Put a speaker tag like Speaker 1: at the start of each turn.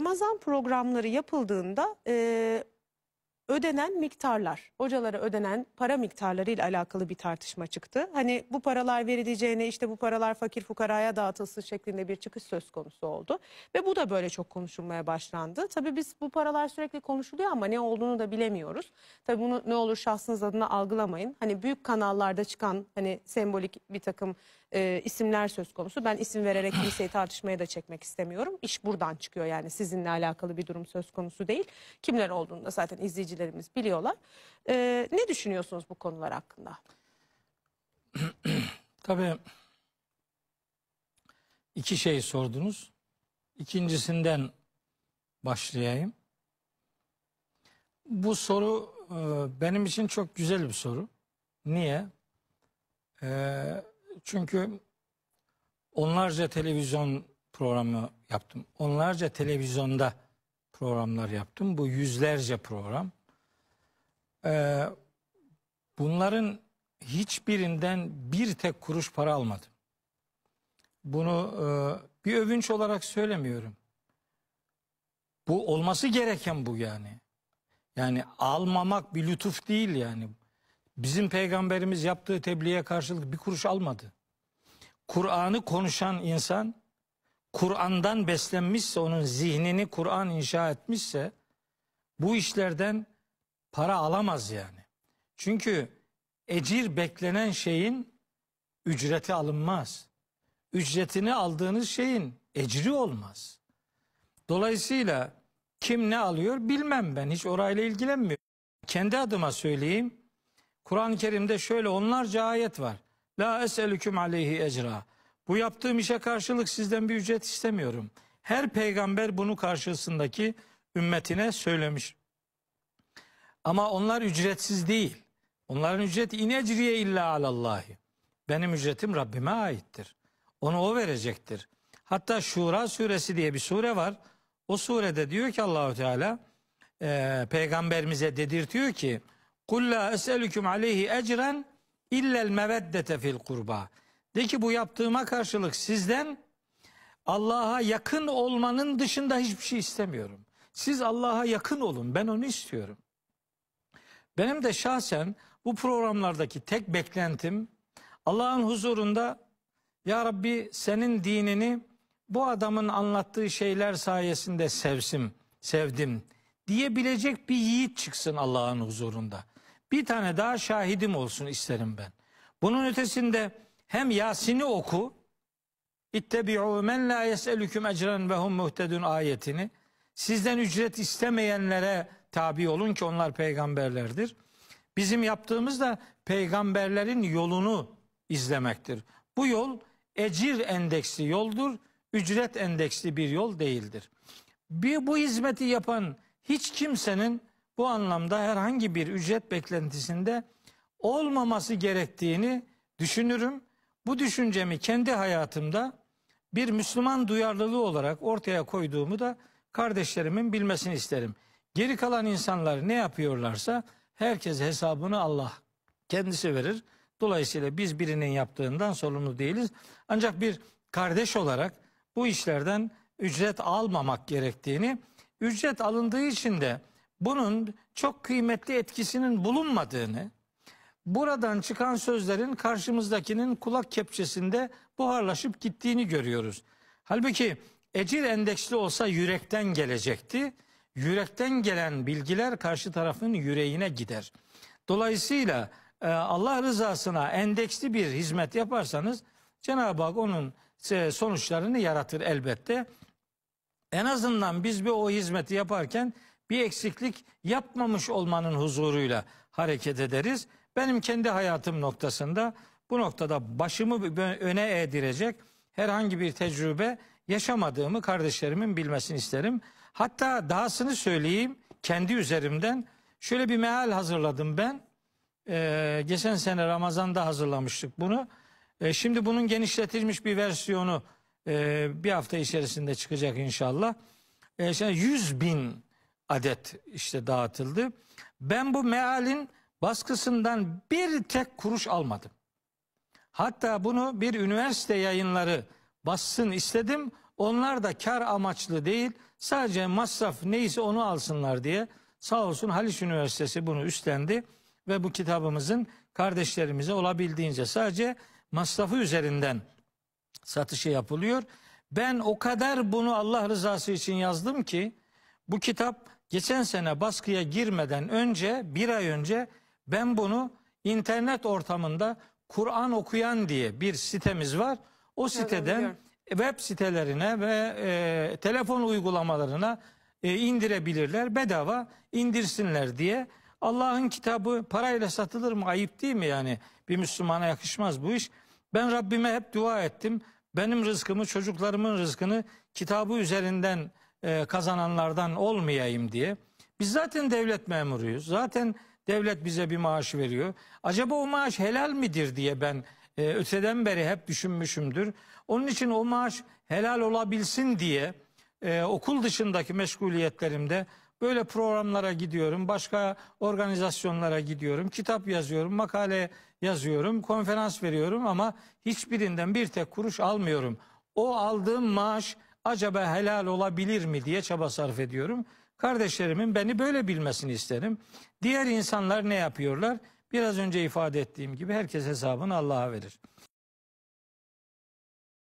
Speaker 1: Ramazan programları yapıldığında e, ödenen miktarlar, hocalara ödenen para miktarları ile alakalı bir tartışma çıktı. Hani bu paralar verileceğine işte bu paralar fakir fukaraya dağıtılsın şeklinde bir çıkış söz konusu oldu. Ve bu da böyle çok konuşulmaya başlandı. Tabii biz bu paralar sürekli konuşuluyor ama ne olduğunu da bilemiyoruz. Tabii bunu ne olur şahsınız adına algılamayın. Hani büyük kanallarda çıkan hani sembolik bir takım e, isimler söz konusu. Ben isim vererek kimseyi tartışmaya da çekmek istemiyorum. İş buradan çıkıyor yani sizinle alakalı bir durum söz konusu değil. Kimler olduğunu da zaten izleyicilerimiz biliyorlar. E, ne düşünüyorsunuz bu konular hakkında?
Speaker 2: Tabii iki şey sordunuz. İkincisinden başlayayım. Bu soru e, benim için çok güzel bir soru. Niye? E, çünkü onlarca televizyon programı yaptım. Onlarca televizyonda programlar yaptım. Bu yüzlerce program. E, bunların hiçbirinden bir tek kuruş para almadım. Bunu e, bir övünç olarak söylemiyorum. Bu olması gereken bu yani. Yani almamak bir lütuf değil yani. Bizim peygamberimiz yaptığı tebliğe karşılık bir kuruş almadı. Kur'an'ı konuşan insan Kur'an'dan beslenmişse, onun zihnini Kur'an inşa etmişse bu işlerden para alamaz yani. Çünkü ecir beklenen şeyin ücreti alınmaz. Ücretini aldığınız şeyin ecri olmaz. Dolayısıyla kim ne alıyor bilmem ben hiç orayla ilgilenmiyorum. Kendi adıma söyleyeyim. Kur'an-ı Kerim'de şöyle onlarca ayet var. La eselüküm aleyhi ecra. Bu yaptığım işe karşılık sizden bir ücret istemiyorum. Her peygamber bunu karşısındaki ümmetine söylemiş. Ama onlar ücretsiz değil. Onların ücreti inecriye illa alallahi. Benim ücretim Rabbime aittir. Onu o verecektir. Hatta Şura suresi diye bir sure var. O surede diyor ki Allahu Teala e, peygamberimize dedirtiyor ki Kul la eselüküm aleyhi ecren illel meveddete fil kurba. De ki bu yaptığıma karşılık sizden Allah'a yakın olmanın dışında hiçbir şey istemiyorum. Siz Allah'a yakın olun. Ben onu istiyorum. Benim de şahsen bu programlardaki tek beklentim Allah'ın huzurunda Ya Rabbi senin dinini bu adamın anlattığı şeyler sayesinde sevsim, sevdim diyebilecek bir yiğit çıksın Allah'ın huzurunda. Bir tane daha şahidim olsun isterim ben. Bunun ötesinde hem Yasin'i oku, İttebi'u men la yes'elüküm ecren ve hum muhtedun ayetini sizden ücret istemeyenlere tabi olun ki onlar peygamberlerdir. Bizim yaptığımız da peygamberlerin yolunu izlemektir. Bu yol ecir endeksli yoldur, ücret endeksli bir yol değildir. Bir bu hizmeti yapan hiç kimsenin bu anlamda herhangi bir ücret beklentisinde olmaması gerektiğini düşünürüm. Bu düşüncemi kendi hayatımda bir Müslüman duyarlılığı olarak ortaya koyduğumu da kardeşlerimin bilmesini isterim. Geri kalan insanlar ne yapıyorlarsa herkes hesabını Allah kendisi verir. Dolayısıyla biz birinin yaptığından sorumlu değiliz. Ancak bir kardeş olarak bu işlerden ücret almamak gerektiğini, ücret alındığı için de bunun çok kıymetli etkisinin bulunmadığını, buradan çıkan sözlerin karşımızdakinin kulak kepçesinde buharlaşıp gittiğini görüyoruz. Halbuki ecir endeksli olsa yürekten gelecekti. Yürekten gelen bilgiler karşı tarafın yüreğine gider. Dolayısıyla e, Allah rızasına endeksli bir hizmet yaparsanız Cenab-ı Hak onun e, sonuçlarını yaratır elbette. En azından biz bir o hizmeti yaparken bir eksiklik yapmamış olmanın huzuruyla hareket ederiz. Benim kendi hayatım noktasında bu noktada başımı öne eğdirecek herhangi bir tecrübe yaşamadığımı kardeşlerimin bilmesini isterim. Hatta dahasını söyleyeyim kendi üzerimden şöyle bir meal hazırladım ben. Ee, geçen sene Ramazan'da hazırlamıştık bunu. Ee, şimdi bunun genişletilmiş bir versiyonu e, bir hafta içerisinde çıkacak inşallah. Ee, şimdi 100 bin adet işte dağıtıldı. Ben bu mealin baskısından bir tek kuruş almadım. Hatta bunu bir üniversite yayınları bassın istedim. Onlar da kar amaçlı değil, sadece masraf neyse onu alsınlar diye sağ olsun Haliç Üniversitesi bunu üstlendi ve bu kitabımızın kardeşlerimize olabildiğince sadece masrafı üzerinden satışı yapılıyor. Ben o kadar bunu Allah rızası için yazdım ki bu kitap geçen sene baskıya girmeden önce bir ay önce ben bunu internet ortamında Kur'an okuyan diye bir sitemiz var. O siteden
Speaker 1: biliyorum.
Speaker 2: Web sitelerine ve e, telefon uygulamalarına e, indirebilirler. Bedava indirsinler diye. Allah'ın kitabı parayla satılır mı? Ayıp değil mi yani? Bir Müslümana yakışmaz bu iş. Ben Rabbime hep dua ettim. Benim rızkımı, çocuklarımın rızkını kitabı üzerinden e, kazananlardan olmayayım diye. Biz zaten devlet memuruyuz. Zaten devlet bize bir maaş veriyor. Acaba o maaş helal midir diye ben e, öteden beri hep düşünmüşümdür. Onun için o maaş helal olabilsin diye e, okul dışındaki meşguliyetlerimde böyle programlara gidiyorum, başka organizasyonlara gidiyorum, kitap yazıyorum, makale yazıyorum, konferans veriyorum ama hiçbirinden bir tek kuruş almıyorum. O aldığım maaş acaba helal olabilir mi diye çaba sarf ediyorum. Kardeşlerimin beni böyle bilmesini isterim. Diğer insanlar ne yapıyorlar? Biraz önce ifade ettiğim gibi herkes hesabını Allah'a verir.